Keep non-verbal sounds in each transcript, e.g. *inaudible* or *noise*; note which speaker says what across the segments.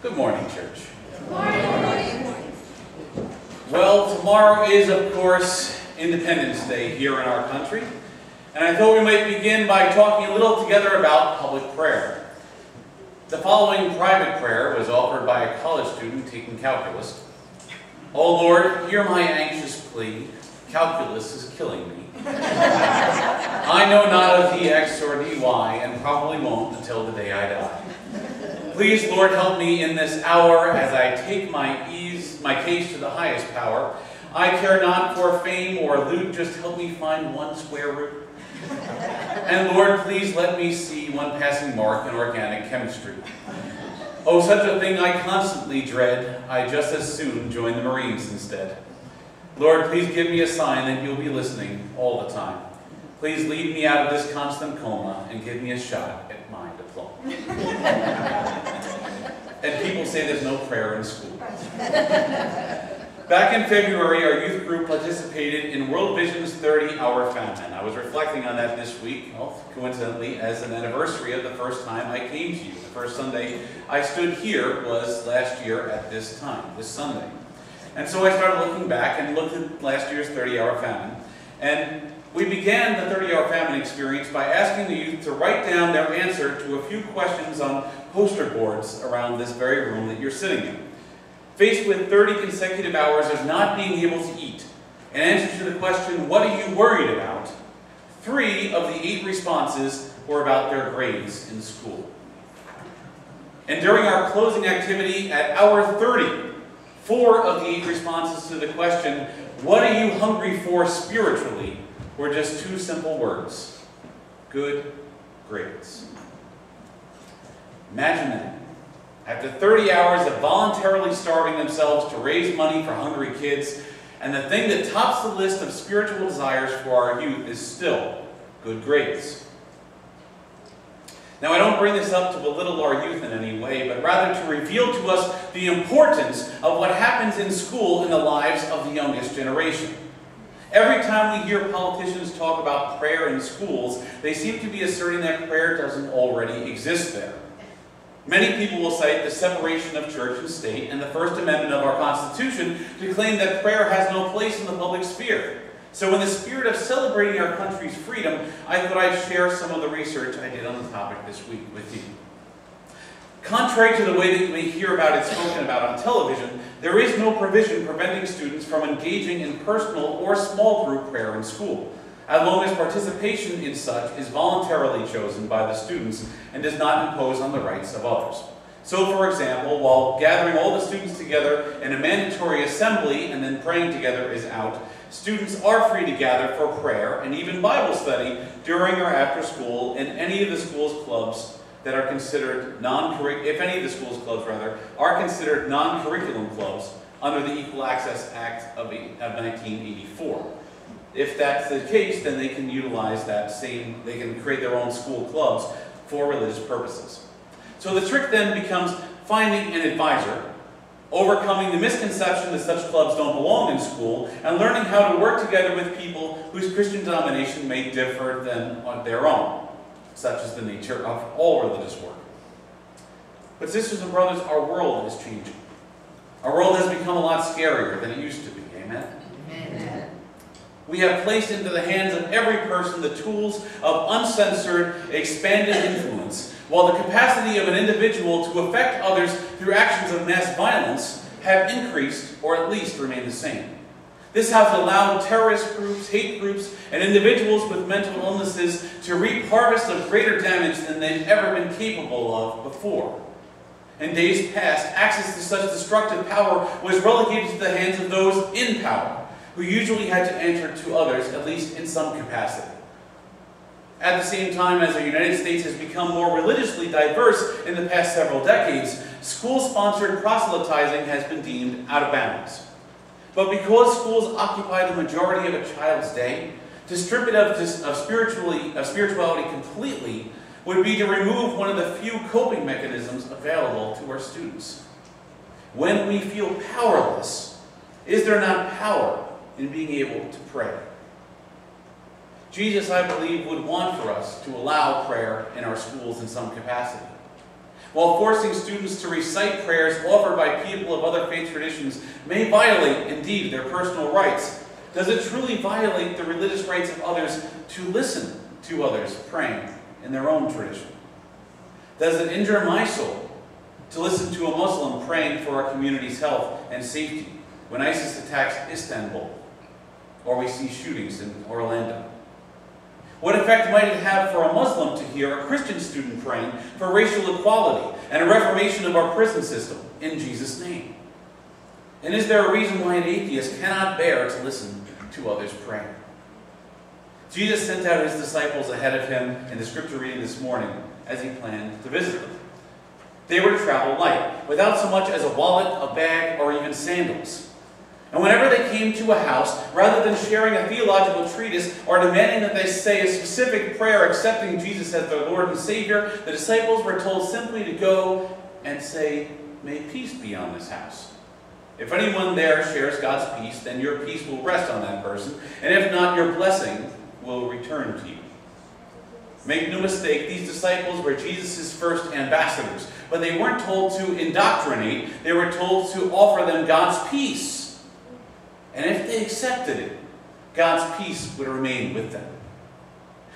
Speaker 1: Good morning, church. Good morning. Well, tomorrow is, of course, Independence Day here in our country. And I thought we might begin by talking a little together about public prayer. The following private prayer was offered by a college student taking calculus. Oh Lord, hear my anxious plea. Calculus is killing me. *laughs* I know not of dx or dy, and probably won't until the day I die. Please, Lord, help me in this hour as I take my ease, my case to the highest power. I care not for fame or loot, just help me find one square root. And Lord, please let me see one passing mark in organic chemistry. Oh, such a thing I constantly dread. I just as soon join the Marines instead. Lord, please give me a sign that you'll be listening all the time. Please lead me out of this constant coma and give me a shot at my diploma. *laughs* and people say there's no prayer in school. Back in February, our youth group participated in World Vision's 30-hour famine. I was reflecting on that this week, well, coincidentally, as an anniversary of the first time I came to you. The first Sunday I stood here was last year at this time, this Sunday. And so I started looking back and looked at last year's 30-hour famine. And we began the 30-hour famine experience by asking the youth to write down their answer to a few questions on poster boards around this very room that you're sitting in. Faced with 30 consecutive hours of not being able to eat, in answer to the question, what are you worried about? Three of the eight responses were about their grades in school. And during our closing activity at hour 30, four of the eight responses to the question, what are you hungry for spiritually, were just two simple words. Good grades. Imagine that. After 30 hours of voluntarily starving themselves to raise money for hungry kids, and the thing that tops the list of spiritual desires for our youth is still good grades. Now, I don't bring this up to belittle our youth in any way, but rather to reveal to us the importance of what happens in school in the lives of the youngest generation. Every time we hear politicians talk about prayer in schools, they seem to be asserting that prayer doesn't already exist there. Many people will cite the separation of church and state and the First Amendment of our Constitution to claim that prayer has no place in the public sphere. So in the spirit of celebrating our country's freedom, I thought I'd share some of the research I did on the topic this week with you. Contrary to the way that you may hear about it spoken about on television, there is no provision preventing students from engaging in personal or small group prayer in school as long as participation in such is voluntarily chosen by the students and does not impose on the rights of others. So, for example, while gathering all the students together in a mandatory assembly and then praying together is out, students are free to gather for prayer and even Bible study during or after school in any of the school's clubs that are considered non-curriculum, if any of the school's clubs rather are considered non-curriculum clubs under the Equal Access Act of 1984. If that's the case, then they can utilize that same, they can create their own school clubs for religious purposes. So the trick then becomes finding an advisor, overcoming the misconception that such clubs don't belong in school, and learning how to work together with people whose Christian denomination may differ than their own, such is the nature of all religious work. But sisters and brothers, our world is changing. Our world has become a lot scarier than it used to be. Amen? Amen. We have placed into the hands of every person the tools of uncensored, expanded influence, while the capacity of an individual to affect others through actions of mass violence have increased or at least remained the same. This has allowed terrorist groups, hate groups, and individuals with mental illnesses to reap harvests of greater damage than they've ever been capable of before. In days past, access to such destructive power was relegated to the hands of those in power who usually had to answer to others, at least in some capacity. At the same time as the United States has become more religiously diverse in the past several decades, school-sponsored proselytizing has been deemed out of bounds. But because schools occupy the majority of a child's day, to strip it of, of, spiritually, of spirituality completely would be to remove one of the few coping mechanisms available to our students. When we feel powerless, is there not power in being able to pray. Jesus, I believe, would want for us to allow prayer in our schools in some capacity. While forcing students to recite prayers offered by people of other faith traditions may violate, indeed, their personal rights, does it truly violate the religious rights of others to listen to others praying in their own tradition? Does it injure my soul to listen to a Muslim praying for our community's health and safety when ISIS attacks Istanbul or we see shootings in Orlando? What effect might it have for a Muslim to hear a Christian student praying for racial equality and a reformation of our prison system in Jesus' name? And is there a reason why an atheist cannot bear to listen to others praying? Jesus sent out his disciples ahead of him in the scripture reading this morning as he planned to visit them. They were to travel light, without so much as a wallet, a bag, or even sandals. And whenever they came to a house, rather than sharing a theological treatise or demanding that they say a specific prayer accepting Jesus as their Lord and Savior, the disciples were told simply to go and say, May peace be on this house. If anyone there shares God's peace, then your peace will rest on that person, and if not, your blessing will return to you. Make no mistake, these disciples were Jesus' first ambassadors, but they weren't told to indoctrinate, they were told to offer them God's peace. And if they accepted it, God's peace would remain with them.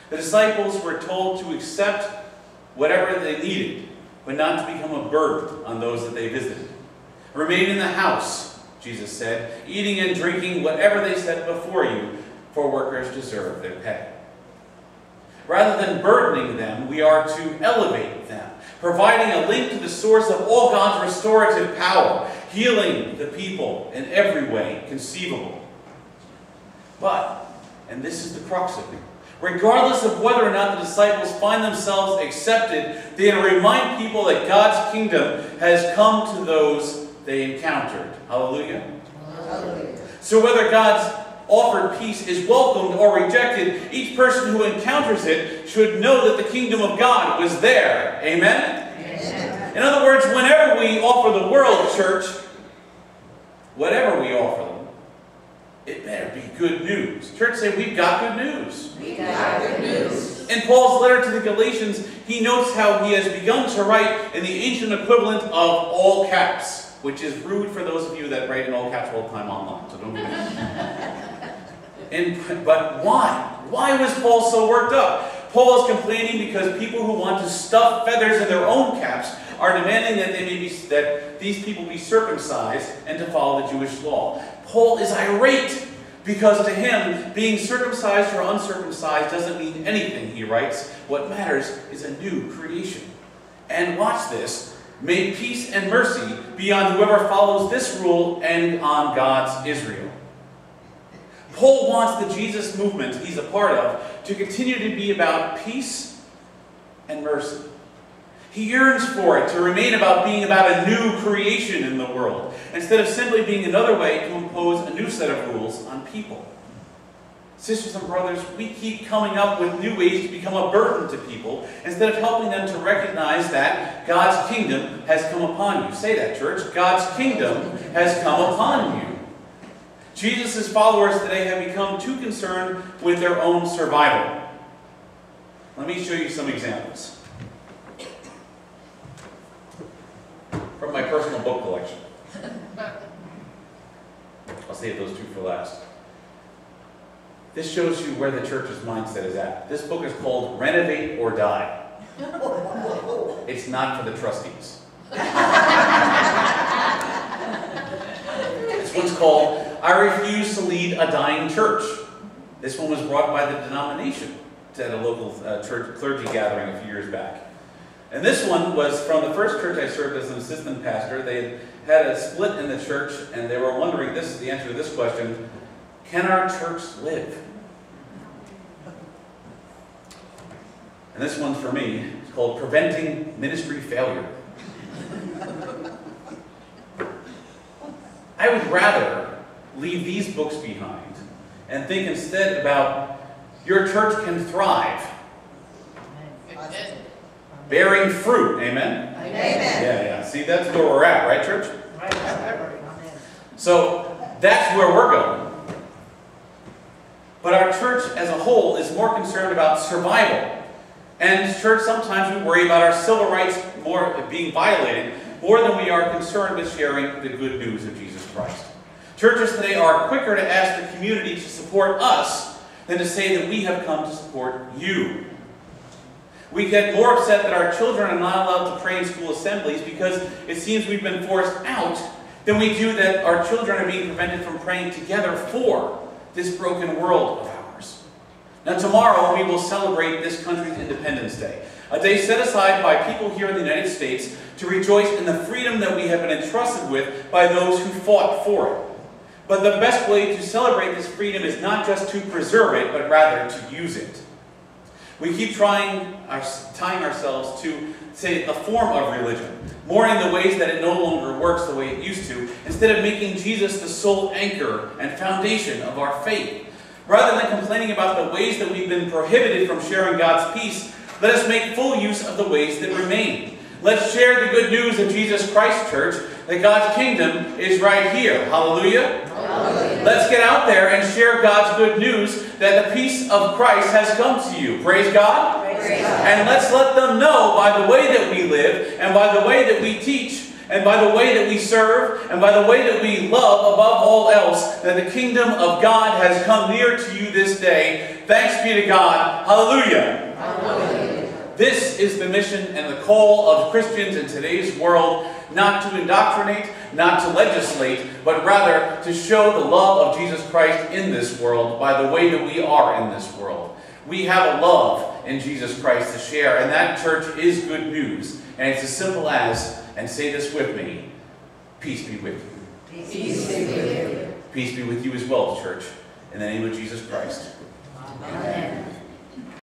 Speaker 1: The disciples were told to accept whatever they needed, but not to become a burden on those that they visited. Remain in the house, Jesus said, eating and drinking whatever they set before you, for workers deserve their pay. Rather than burdening them, we are to elevate them, providing a link to the source of all God's restorative power, healing the people in every way conceivable. But, and this is the crux of it, regardless of whether or not the disciples find themselves accepted, they remind people that God's kingdom has come to those they encountered. Hallelujah. Hallelujah. So whether God's offered peace is welcomed or rejected, each person who encounters it should know that the kingdom of God was there. Amen? Amen? In other words, whenever we offer the world, church, whatever we offer them, it better be good news. Church say, we've got good news.
Speaker 2: We've got good news.
Speaker 1: In Paul's letter to the Galatians, he notes how he has begun to write in the ancient equivalent of all caps, which is rude for those of you that write in all caps all the time online, so don't do that. *laughs* And, but why? Why was Paul so worked up? Paul is complaining because people who want to stuff feathers in their own caps are demanding that they may be that these people be circumcised and to follow the Jewish law. Paul is irate because to him, being circumcised or uncircumcised doesn't mean anything, he writes. What matters is a new creation. And watch this. May peace and mercy be on whoever follows this rule and on God's Israel. Paul wants the Jesus movement he's a part of to continue to be about peace and mercy. He yearns for it to remain about being about a new creation in the world, instead of simply being another way to impose a new set of rules on people. Sisters and brothers, we keep coming up with new ways to become a burden to people instead of helping them to recognize that God's kingdom has come upon you. Say that, church. God's kingdom has come upon you. Jesus' followers today have become too concerned with their own survival. Let me show you some examples from my personal book collection. *laughs* I'll save those two for last. This shows you where the church's mindset is at. This book is called Renovate or Die. *laughs* It's not for the trustees. *laughs* this one's called I refuse to lead a dying church. This one was brought by the denomination at a local uh, church clergy gathering a few years back. And this one was from the first church I served as an assistant pastor. They had a split in the church, and they were wondering, this is the answer to this question, can our church live? And this one's for me. It's called Preventing Ministry Failure. I would rather leave these books behind and think instead about your church can thrive. Amen. Bearing fruit. Amen?
Speaker 2: Amen.
Speaker 1: Yeah, yeah. See, that's where we're at, right, church? Right. So that's where we're going. But our church as a whole is more concerned about survival And church, sometimes we worry about our civil rights more being violated more than we are concerned with sharing the good news of Jesus Christ. Churches today are quicker to ask the community to support us than to say that we have come to support you. We get more upset that our children are not allowed to pray in school assemblies because it seems we've been forced out than we do that our children are being prevented from praying together for this broken world of ours. Now tomorrow we will celebrate this country's Independence Day, a day set aside by people here in the United States to rejoice in the freedom that we have been entrusted with by those who fought for it. But the best way to celebrate this freedom is not just to preserve it, but rather to use it. We keep trying, tying ourselves to, say, a form of religion, more in the ways that it no longer works the way it used to, instead of making Jesus the sole anchor and foundation of our faith. Rather than complaining about the ways that we've been prohibited from sharing God's peace, let us make full use of the ways that remain. Let's share the good news of Jesus Christ, church, that God's kingdom is right here. Hallelujah. Hallelujah. Let's get out there and share God's good news that the peace of Christ has come to you. Praise God. Praise God. And let's let them know by the way that we live and by the way that we teach and by the way that we serve, and by the way that we love above all else, that the kingdom of God has come near to you this day. Thanks be to God. Hallelujah. Hallelujah. This is the mission and the call of Christians in today's world, not to indoctrinate, not to legislate, but rather to show the love of Jesus Christ in this world by the way that we are in this world. We have a love in Jesus Christ to share, and that church is good news. And it's as simple as, and say this with me, peace be with you.
Speaker 2: Peace be with you.
Speaker 1: Peace be with you as well, church. In the name of Jesus Christ.
Speaker 2: Amen.